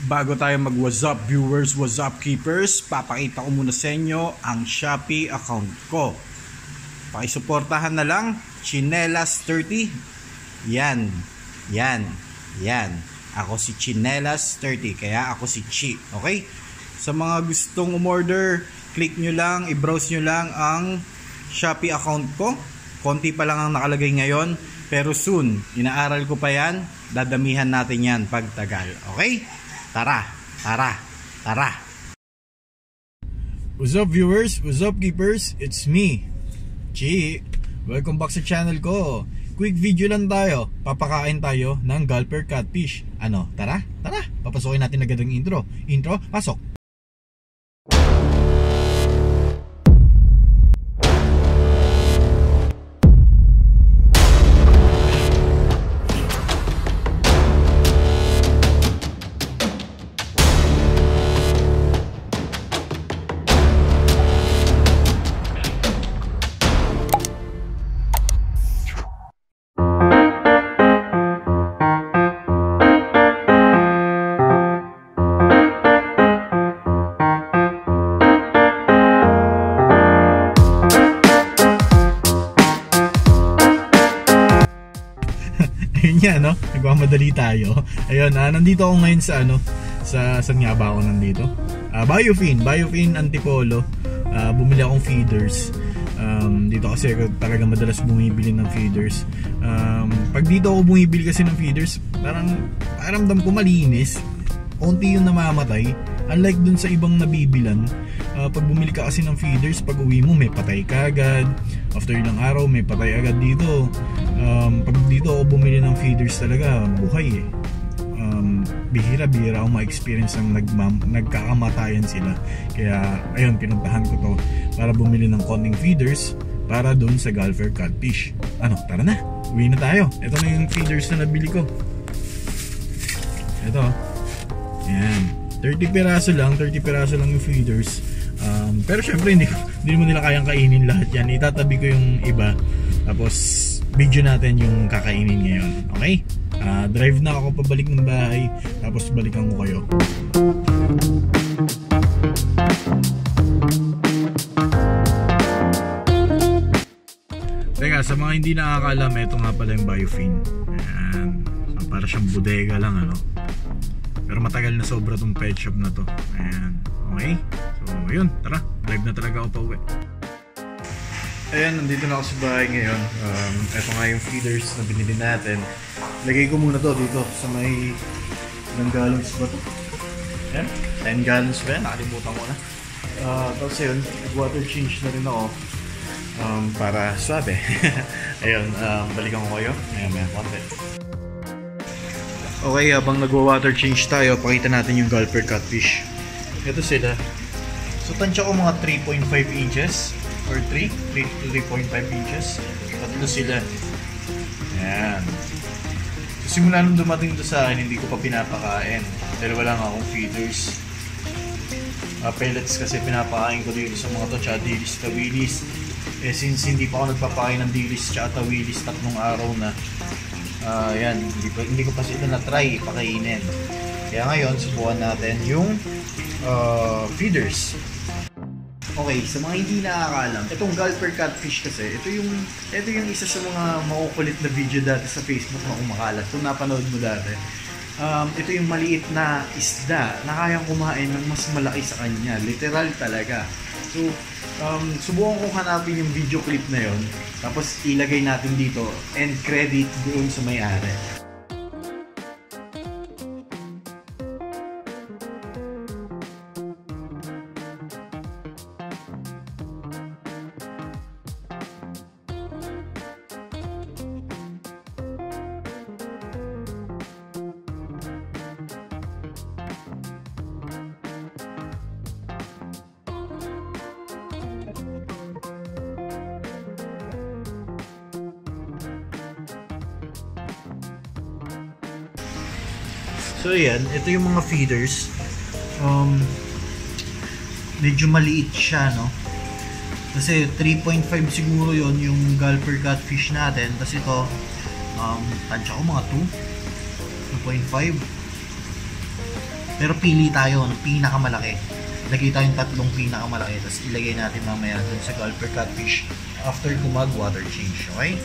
Bago tayo mag what's up viewers, what's up keepers, papakita ko muna sa inyo ang Shopee account ko. Pakisuportahan na lang, Chinelas30. Yan, yan, yan. Ako si Chinelas30, kaya ako si Chi, okay? Sa mga gustong umorder, click nyo lang, i-browse nyo lang ang Shopee account ko. Konti pa lang ang nakalagay ngayon, pero soon, inaaral ko pa yan, dadamihan natin yan pagtagal, okay? Tara, tara, tara. What's up viewers? What's up keepers? It's me, Chi. Welcome back sa channel ko. Quick video lang tayo. Papakain tayo ng gulper catfish. Ano? Tara, tara. Papasokin natin agad ang intro. Intro, pasok. No? Nagmamadali tayo. Ayun, ah, nandito ako ngayon sa ano, sa saan nga ba ako nandito? Ah, Biofin, Biofin Antipolo. Ah, bumili akong feeders. Um, dito kasi ako talaga madalas bumibili ng feeders. Um, pag dito ako bumibili kasi ng feeders, parang paramdam ko malinis. Konti yung namamatay. Unlike dun sa ibang nabibilan, uh, pag bumili ka kasi ng feeders, pag uwi mo may patay ka agad. After ilang araw may patay agad dito. Um, pag dito ako bumili ng feeders talaga, buhay eh. Um, bihira, bihira ako ma-experience ng nagmam, nagkakamatayan sila. Kaya, ayun, pinuntahan ko to para bumili ng konting feeders para dun sa Gulfer Catfish. Ano, tara na, uwi na tayo. Ito na yung feeders na nabili ko. Ito, yan. 30 piraso lang, 30 piraso lang yung feeders. Um, pero syempre hindi, hindi mo nila kayang kainin lahat yan. Itatabi ko yung iba. Tapos video natin yung kakainin ngayon. Okay? Uh, drive na ako pabalik ng bahay. Tapos balikan ko kayo. Teka, sa mga hindi nakakalam, ito nga pala yung Biofin. Ayan. So, para siyang bodega lang, ano. Pero matagal na sobra tong pet shop na to. Ayan. Okay? So, yun. Tara. Drive na talaga ako pa uwi. Ayan, nandito na ako sa bahay ngayon. Um, ito nga yung feeders na binili natin. Lagay ko muna to dito sa may ilang gallons ba to? Ayan, 10 gallons ba yan? Nakalimutan ko na. Uh, tapos yun, water change na rin ako um, para swabe. Ayun, um, balikan ko kayo. Ayan, may konti. Okay, habang nagwa-water change tayo, pakita natin yung gulper catfish. Ito sila. So, tansya ko mga 3.5 inches or 3, 3 to 3.5 inches. Tatlo sila. Ayan. So, simula nung dumating to sa akin, hindi ko pa pinapakain. Dahil wala nga akong feeders. Uh, pellets kasi pinapakain ko dito sa mga to, tsaka dilis, tawilis. Eh, since hindi pa ako nagpapakain ng dilis tsaka tawilis tatlong araw na, uh, yan, hindi, pa, hindi ko pa sila na-try pakainin. Kaya ngayon, subukan natin yung uh, feeders. Okay, sa mga hindi nakakalam, itong gulper catfish kasi, ito yung ito yung isa sa mga makukulit na video dati sa Facebook na kumakalat. Kung napanood mo dati. Um, ito yung maliit na isda na kayang kumain ng mas malaki sa kanya. Literal talaga. So, um, subukan kong hanapin yung video clip na yon tapos ilagay natin dito and credit doon sa may-ari. So yan, ito yung mga feeders. Um, medyo maliit siya, no? Kasi 3.5 siguro yon yung gulper catfish natin. Tapos ito, um, tansya ko mga 2. 2.5. Pero pili tayo ng pinakamalaki. Lagay tayong tatlong pinakamalaki. Tapos ilagay natin mamaya dun sa gulper catfish after ko mag water change. Okay?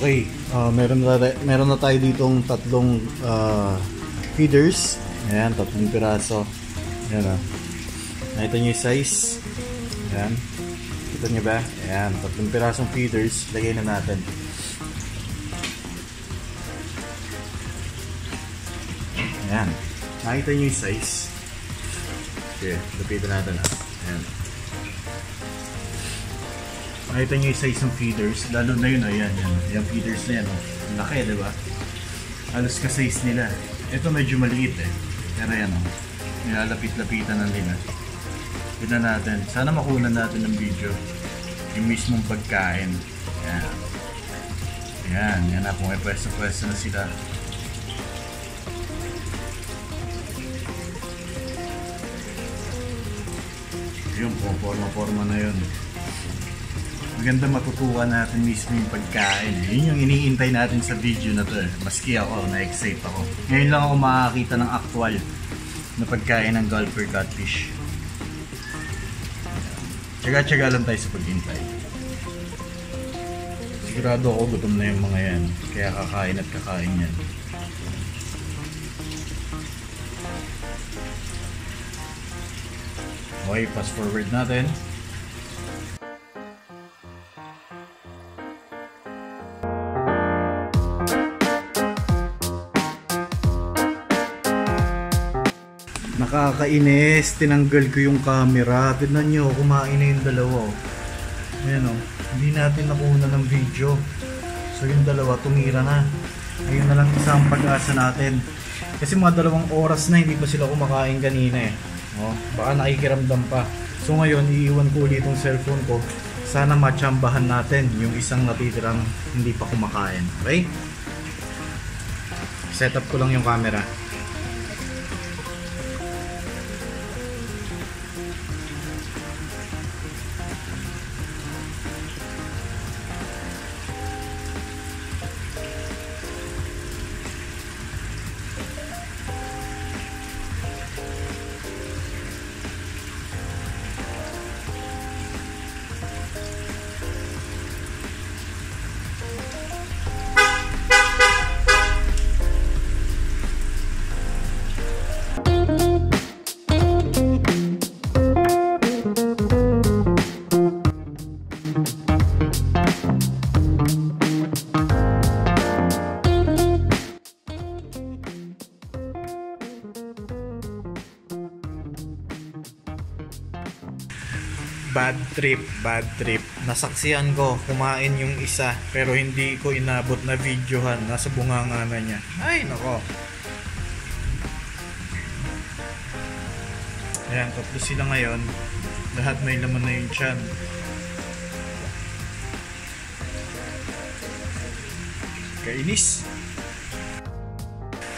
Okay, uh, meron, na, meron na tayo ditong tatlong uh, feeders. Ayan, tatlong piraso. Ayan o. Uh. Nakita nyo yung size. Ayan. Kita nyo ba? Ayan, tatlong pirasong feeders. Lagay na natin. Ayan. Nakita nyo yung size. Okay, lapitan natin ha. Ayan. Nakita nyo yung size ng feeders. Lalo na yun, ayan, yan. Yung feeders na yan, oh. Laki, di ba? Halos ka-size nila. Ito medyo maliit eh. Pero yan, oh. Nilalapit-lapitan na nila. Tignan natin. Sana makunan natin ng video. Yung mismong pagkain. Ayan. Ayan, yan na. Kung may pwesto-pwesto na sila. Yung forma-forma na yun. Maganda matutukan natin mismo yung pagkain. Yun yung iniintay natin sa video na to eh. Maski ako, na-excite ako. Ngayon lang ako makakita ng actual na pagkain ng gulper catfish. Tsaga-tsaga lang tayo sa paghintay. Sigurado ako gutom na yung mga yan. Kaya kakain at kakain yan. Okay, fast forward natin. Nakakainis, tinanggal ko yung camera. Tignan nyo, kumain na yung dalawa. Oh. Ayan o, oh. hindi natin nakuha ng video. So yung dalawa, tumira na. Ayun na lang isang pag-asa natin. Kasi mga dalawang oras na hindi pa sila kumakain kanina eh. Oh, baka nakikiramdam pa. So ngayon, iiwan ko ulit itong cellphone ko. Sana matsambahan natin yung isang natitirang hindi pa kumakain. Okay? Setup ko lang yung camera. Bad trip, bad trip. Nasaksihan ko, kumain yung isa, pero hindi ko inabot na videohan. Nasa bunganga na niya. Ay, nako. Ayan, tatlo sila ngayon. Lahat may laman na yung chan. Kainis.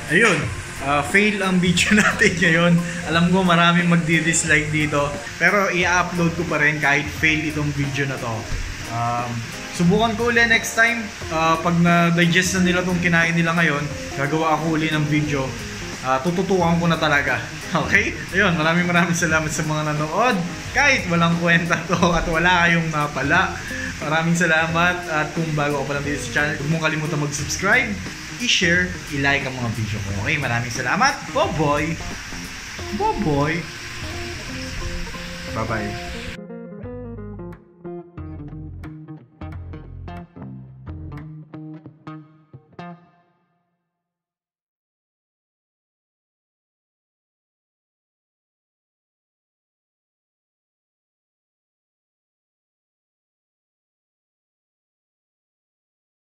Ayun, uh, fail ang video natin ngayon. Alam ko maraming magdi-dislike dito. Pero i-upload ko pa rin kahit fail itong video na to. Um, subukan ko ulit next time. Uh, pag na-digest na nila itong kinain nila ngayon, gagawa ako ulit ng video. Uh, tututukan ko na talaga. Okay? Ayun, maraming maraming salamat sa mga nanood. Kahit walang kwenta to at wala kayong napala. Maraming salamat at kung bago ka pa lang dito sa channel, huwag mong kalimutan mag-subscribe i-share, i-like ang mga video ko. Okay, maraming salamat. Boboy! Boboy! Bye-bye.